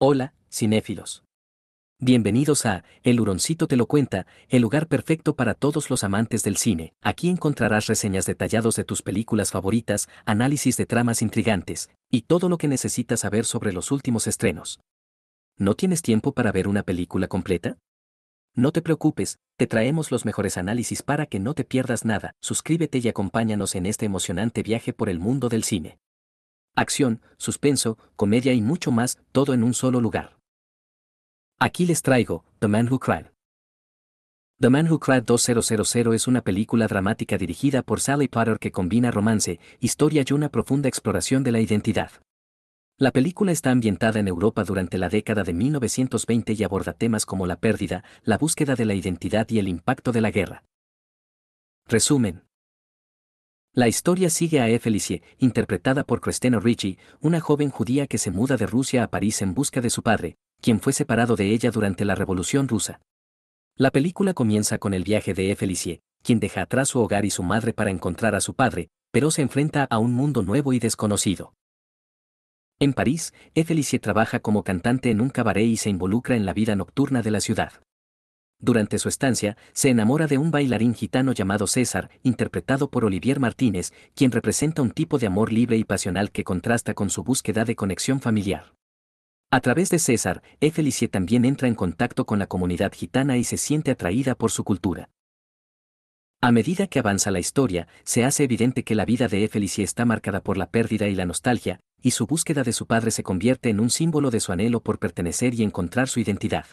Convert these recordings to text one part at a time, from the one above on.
Hola, cinéfilos. Bienvenidos a El Huroncito te lo cuenta, el lugar perfecto para todos los amantes del cine. Aquí encontrarás reseñas detallados de tus películas favoritas, análisis de tramas intrigantes, y todo lo que necesitas saber sobre los últimos estrenos. ¿No tienes tiempo para ver una película completa? No te preocupes, te traemos los mejores análisis para que no te pierdas nada. Suscríbete y acompáñanos en este emocionante viaje por el mundo del cine acción, suspenso, comedia y mucho más, todo en un solo lugar. Aquí les traigo, The Man Who Cried. The Man Who Cried 2000 es una película dramática dirigida por Sally Potter que combina romance, historia y una profunda exploración de la identidad. La película está ambientada en Europa durante la década de 1920 y aborda temas como la pérdida, la búsqueda de la identidad y el impacto de la guerra. Resumen. La historia sigue a Felicie, interpretada por Christina Ricci, una joven judía que se muda de Rusia a París en busca de su padre, quien fue separado de ella durante la Revolución rusa. La película comienza con el viaje de Felicie, quien deja atrás su hogar y su madre para encontrar a su padre, pero se enfrenta a un mundo nuevo y desconocido. En París, Felicie trabaja como cantante en un cabaret y se involucra en la vida nocturna de la ciudad. Durante su estancia, se enamora de un bailarín gitano llamado César, interpretado por Olivier Martínez, quien representa un tipo de amor libre y pasional que contrasta con su búsqueda de conexión familiar. A través de César, Felicie también entra en contacto con la comunidad gitana y se siente atraída por su cultura. A medida que avanza la historia, se hace evidente que la vida de Felicie está marcada por la pérdida y la nostalgia, y su búsqueda de su padre se convierte en un símbolo de su anhelo por pertenecer y encontrar su identidad.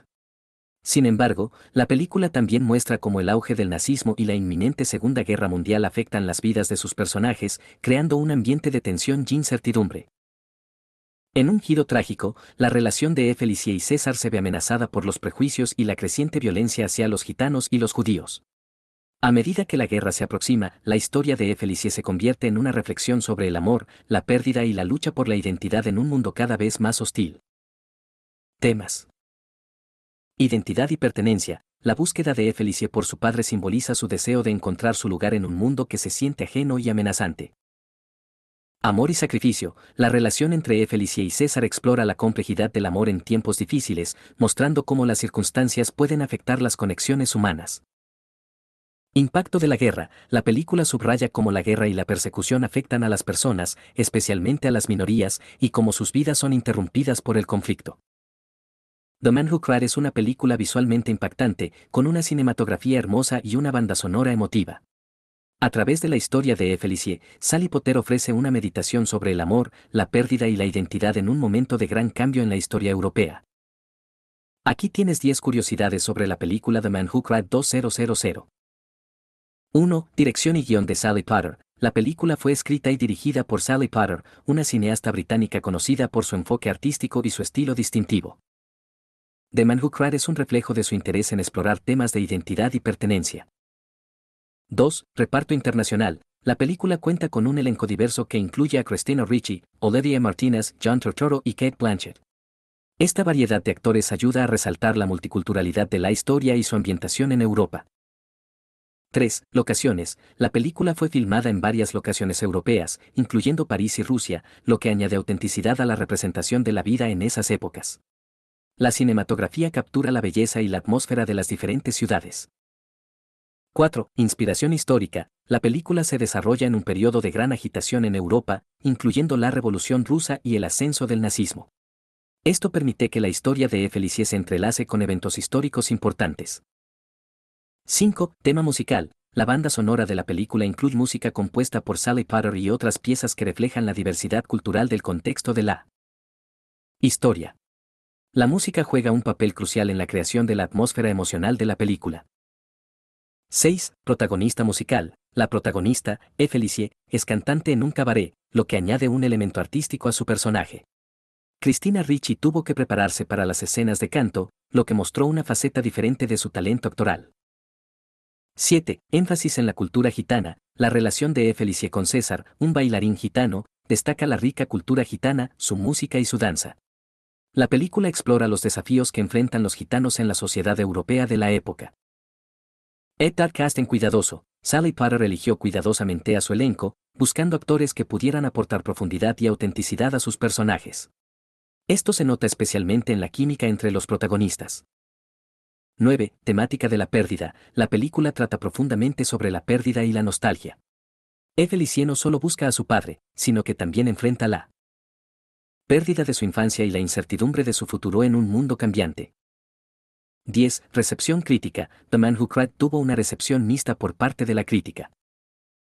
Sin embargo, la película también muestra cómo el auge del nazismo y la inminente Segunda Guerra Mundial afectan las vidas de sus personajes, creando un ambiente de tensión y incertidumbre. En un giro trágico, la relación de Felicie y César se ve amenazada por los prejuicios y la creciente violencia hacia los gitanos y los judíos. A medida que la guerra se aproxima, la historia de Felicie se convierte en una reflexión sobre el amor, la pérdida y la lucha por la identidad en un mundo cada vez más hostil. Temas Identidad y pertenencia. La búsqueda de Felicie por su padre simboliza su deseo de encontrar su lugar en un mundo que se siente ajeno y amenazante. Amor y sacrificio. La relación entre Felicie y César explora la complejidad del amor en tiempos difíciles, mostrando cómo las circunstancias pueden afectar las conexiones humanas. Impacto de la guerra. La película subraya cómo la guerra y la persecución afectan a las personas, especialmente a las minorías, y cómo sus vidas son interrumpidas por el conflicto. The Man Who Cried es una película visualmente impactante, con una cinematografía hermosa y una banda sonora emotiva. A través de la historia de Felicie, Sally Potter ofrece una meditación sobre el amor, la pérdida y la identidad en un momento de gran cambio en la historia europea. Aquí tienes 10 curiosidades sobre la película The Man Who Cried 2000. 1. Dirección y guion de Sally Potter. La película fue escrita y dirigida por Sally Potter, una cineasta británica conocida por su enfoque artístico y su estilo distintivo. The Man Who Cried es un reflejo de su interés en explorar temas de identidad y pertenencia. 2. Reparto internacional. La película cuenta con un elenco diverso que incluye a Christina Ricci, Olivia Martinez, John Turturro y Kate Blanchett. Esta variedad de actores ayuda a resaltar la multiculturalidad de la historia y su ambientación en Europa. 3. Locaciones. La película fue filmada en varias locaciones europeas, incluyendo París y Rusia, lo que añade autenticidad a la representación de la vida en esas épocas. La cinematografía captura la belleza y la atmósfera de las diferentes ciudades. 4. Inspiración histórica. La película se desarrolla en un periodo de gran agitación en Europa, incluyendo la Revolución rusa y el ascenso del nazismo. Esto permite que la historia de Felicie se entrelace con eventos históricos importantes. 5. Tema musical. La banda sonora de la película incluye música compuesta por Sally Potter y otras piezas que reflejan la diversidad cultural del contexto de la historia. La música juega un papel crucial en la creación de la atmósfera emocional de la película. 6. Protagonista musical. La protagonista, E. Felicie, es cantante en un cabaret, lo que añade un elemento artístico a su personaje. Cristina Ricci tuvo que prepararse para las escenas de canto, lo que mostró una faceta diferente de su talento actoral. 7. Énfasis en la cultura gitana. La relación de E. Felicie con César, un bailarín gitano, destaca la rica cultura gitana, su música y su danza. La película explora los desafíos que enfrentan los gitanos en la sociedad europea de la época. Edgar Casting cuidadoso, Sally Potter eligió cuidadosamente a su elenco, buscando actores que pudieran aportar profundidad y autenticidad a sus personajes. Esto se nota especialmente en la química entre los protagonistas. 9. Temática de la pérdida. La película trata profundamente sobre la pérdida y la nostalgia. Feliciano no solo busca a su padre, sino que también enfrenta la pérdida de su infancia y la incertidumbre de su futuro en un mundo cambiante. 10. Recepción crítica. The Man Who Cried tuvo una recepción mixta por parte de la crítica.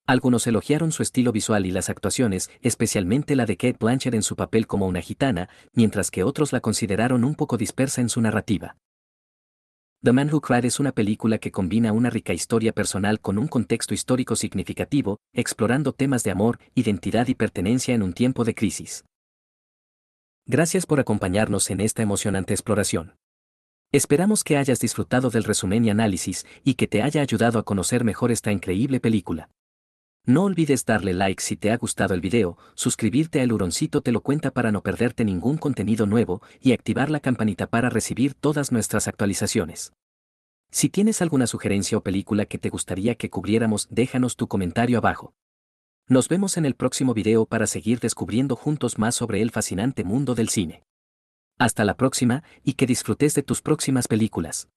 Algunos elogiaron su estilo visual y las actuaciones, especialmente la de Kate Blanchett en su papel como una gitana, mientras que otros la consideraron un poco dispersa en su narrativa. The Man Who Cried es una película que combina una rica historia personal con un contexto histórico significativo, explorando temas de amor, identidad y pertenencia en un tiempo de crisis. Gracias por acompañarnos en esta emocionante exploración. Esperamos que hayas disfrutado del resumen y análisis y que te haya ayudado a conocer mejor esta increíble película. No olvides darle like si te ha gustado el video, suscribirte a Huroncito Te lo cuenta para no perderte ningún contenido nuevo y activar la campanita para recibir todas nuestras actualizaciones. Si tienes alguna sugerencia o película que te gustaría que cubriéramos, déjanos tu comentario abajo. Nos vemos en el próximo video para seguir descubriendo juntos más sobre el fascinante mundo del cine. Hasta la próxima y que disfrutes de tus próximas películas.